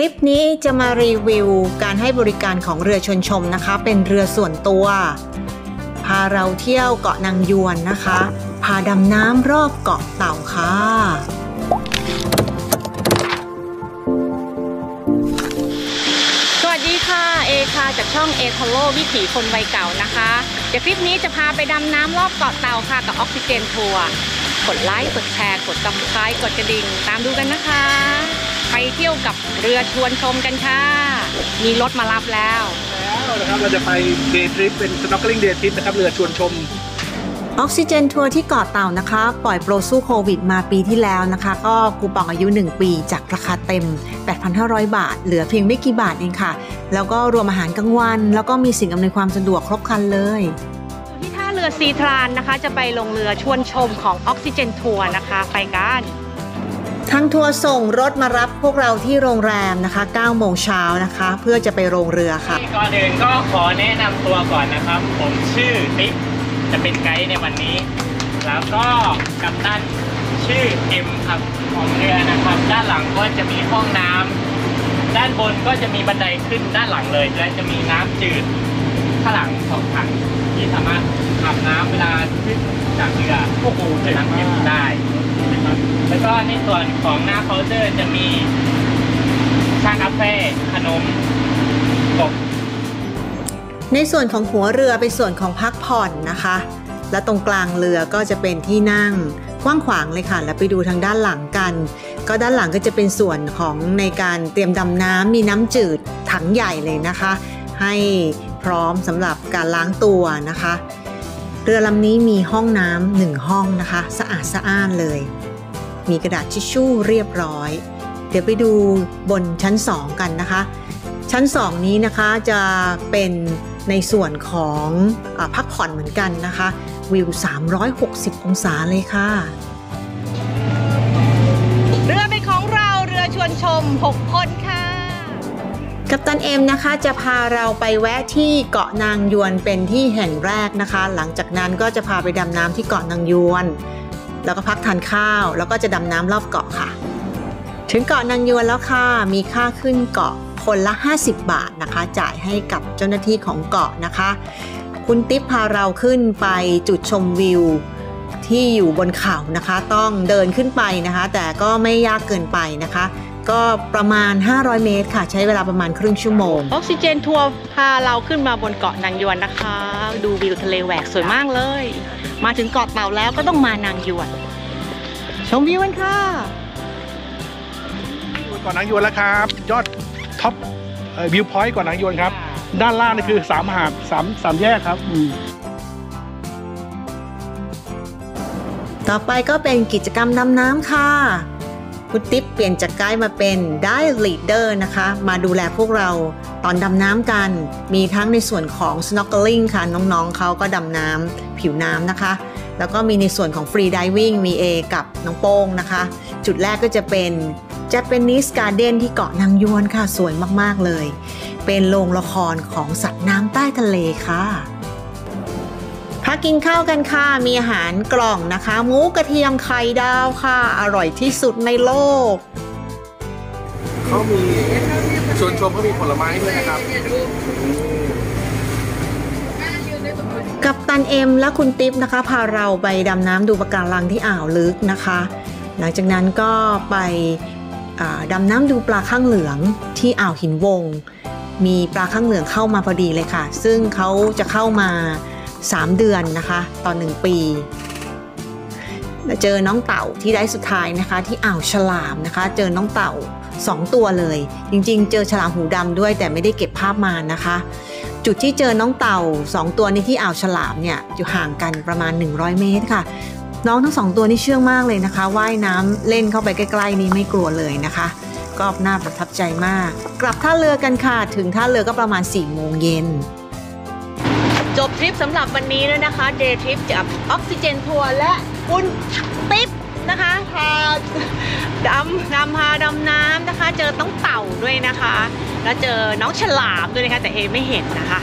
คลิปนี้จะมารีวิวการให้บริการของเรือชวนชมนะคะ เป็นเรือส่วนตัว พาเราเที่ยวเกาะนางยวนนะคะ พาดำน้ำรอบเกาะเต่าค่ะสวัสดีค่ะเอค่ะจากช่องเอทโลวิถีคนวัยเก๋านะคะเดี๋ยวคลิปนี้จะพาไปดำน้ำรอบเกาะเต่าค่ะกับออกซิเจนทัวร์กดไลค์กดแชร์ กด subscribe กดกระดิ่งตามดูกันนะคะ ไปเที่ยวกับเรือชวนชมกันค่ะ มีรถมารับแล้ว แล้วนะครับเราจะไป day trip เป็น snorkeling day trip นะครับเรือชวนชมออกซิเจนทัวร์ที่เกาะเต่านะคะ ปล่อยโปรสู้โควิดมาปีที่แล้วนะคะ ก็คูปองอายุ 1 ปีจากราคาเต็ม 8,500 บาท เหลือเพียงไม่กี่บาทเองค่ะ แล้วก็รวมอาหารกลางวัน แล้วก็มีสิ่งอำนวยความสะดวกครบครันเลยอยู่ที่ท่าเรือซีทรานนะคะ จะไปลงเรือชวนชมของออกซิเจนทัวร์นะคะ ไปกัน ทางทัวร์ส่งรถมารับพวกเราที่โรงแรมนะคะ9โมงเช้านะคะ เพื่อจะไปโรงเรือค่ะ ก่อนอื่นก็ขอแนะนำตัวก่อนนะครับ ผมชื่อติ๊กจะเป็นไกด์ในวันนี้ แล้วก็กัปตันชื่อเอ็มครับของเรือนะครับ ด้านหลังก็จะมีห้องน้ำด้านบนก็จะมีบันไดขึ้นด้านหลังเลย และจะมีน้ำจืดข้างหลังสองถังที่สามารถอาบน้ำเวลาขึ้นจากเรือโอ้โหเป็นน้ำเย็นได้ นะครับ แล้วก็ในส่วนของหน้าเคาน์เตอร์จะมีชากาแฟขนมกบในส่วนของหัวเรือเป็นส่วนของพักผ่อนนะคะ และตรงกลางเรือก็จะเป็นที่นั่งกว้างขวางเลยค่ะ แล้วไปดูทางด้านหลังกัน ก็ด้านหลังก็จะเป็นส่วนของในการเตรียมดำน้ำมีน้ำจืดถังใหญ่เลยนะคะ ให้พร้อมสำหรับการล้างตัวนะคะ รือลำนี้มีห้องน้ำหนึ่งห้องนะคะ สะอาดสะอ้านเลย มีกระดาษทิชชู่เรียบร้อย เดี๋ยวไปดูบนชั้น 2 กันนะคะ ชั้น 2 นี้นะคะจะเป็นในส่วนของอพักผ่อนเหมือนกันนะคะ วิว 360 องศาเลยค่ะ เรือเป็นของเราเรือชวนชม 6 คนค่ะ กัปตันเอ็มนะคะจะพาเราไปแวะที่เกาะนางยวนเป็นที่แห่งแรกนะคะ หลังจากนั้นก็จะพาไปดำน้ำที่เกาะนางยวน แล้วก็พักทานข้าว แล้วก็จะดำน้ำรอบเกาะค่ะ ถึงเกาะนางยวนแล้วค่ะ มีค่าขึ้นเกาะคนละ 50 บาทนะคะ จ่ายให้กับเจ้าหน้าที่ของเกาะนะคะ คุณติ๊บพาเราขึ้นไปจุดชมวิวที่อยู่บนเขานะคะ ต้องเดินขึ้นไปนะคะ แต่ก็ไม่ยากเกินไปนะคะ ก็ประมาณ 500 เมตรค่ะ ใช้เวลาประมาณครึ่งชั่วโมง ออกซิเจนทัวร์พาเราขึ้นมาบนเกาะนางยวนนะคะ ดูวิวทะเลแหวกสวยมากเลย มาถึงเกาะเต่าแล้วก็ต้องมานางยวน ชมวิวกันค่ะเกาะนางยวนแล้วครับ ยอด top viewpoint เกาะนางยวนครับ ด้านล่างนี่คือสามหาดสามสามแยกครับอืม ต่อไปก็เป็นกิจกรรมดำน้ำค่ะ คุณติ๊บเปลี่ยนจากไกด์มาเป็น dive leader นะคะ มาดูแลพวกเราตอนดำน้ำกัน มีทั้งในส่วนของ snorkeling ค่ะ น้องๆเขาก็ดำน้ำผิวน้ำนะคะ แล้วก็มีในส่วนของ free diving มีเอกับน้องโป้งนะคะ จุดแรกก็จะเป็น Japanese Garden ที่เกาะนางยวนค่ะ สวยมากๆเลย เป็นโรงละครของสัตว์น้ำใต้ทะเลค่ะ พักกินข้าวกันค่ะ มีอาหารกล่องนะคะหมูกระเทียมไข่ดาวค่ะ อร่อยที่สุดในโลก เขามีชวนชมเขามีผลไม้ด้วยนะครับ กับตันเอ็มและคุณติ๊บนะคะ พาเราไปดำน้ำดูปะการังที่อ่าวลึกนะคะ หลังจากนั้นก็ไปอ่าดำน้ำดูปลาข้างเหลืองที่อ่าวหินวง มีปลาข้างเหลืองเข้ามาพอดีเลยค่ะ ซึ่งเขาจะเข้ามา 3 เดือนนะคะตอน1ปีแล้วเจอน้องเต่าที่ได้สุดท้ายนะคะ ที่อ่าวฉลามนะคะ เจอน้องเต่า 2 ตัวเลย จริงๆ เจอฉลามหูดำด้วยแต่ไม่ได้เก็บภาพมานะคะ จุดที่เจอน้องเต่า 2 ตัวในที่อ่าวฉลามเนี่ยอยู่ห่างกันประมาณ 100 เมตรค่ะ น้องทั้งสองตัวนี่เชื่องมากเลยนะคะว่ายน้ำเล่นเข้าไปใกล้ ๆ นี้ไม่กลัวเลยนะคะก็น่าประทับใจมาก กลับท่าเรือกันค่ะ ถึงท่าเรือก็ประมาณ4โมงเย็น จบทริปสำหรับวันนี้แล้วนะคะเดย์ทริปจากออกซิเจนทัวร์และคุณติ๊บนะคะพาดำดำพาดำน้ำนะคะ เจอต้องเต่าด้วยนะคะ แล้วเจอน้องฉลามด้วยนะคะ แต่เอไม่เห็นนะคะ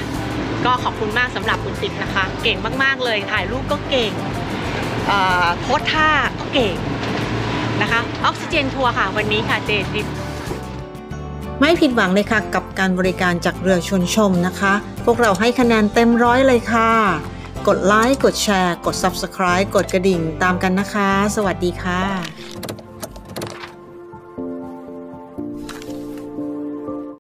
ก็ขอบคุณมากสำหรับคุณติ๊บนะคะ เก่งมากๆเลยถ่ายรูปก็เก่งอ่อโพสท่าก็เก่งนะคะออกซิเจนทัวร์ค่ะวันนี้ค่ะเดย์ทริป ไม่ผิดหวังเลยค่ะกับการบริการจากเรือชวนชมนะคะ พวกเราให้คะแนนเต็มร้อยเลยค่ะ กดไลค์ กดแชร์ กด Subscribe กดกระดิ่งตามกันนะคะ สวัสดีค่ะ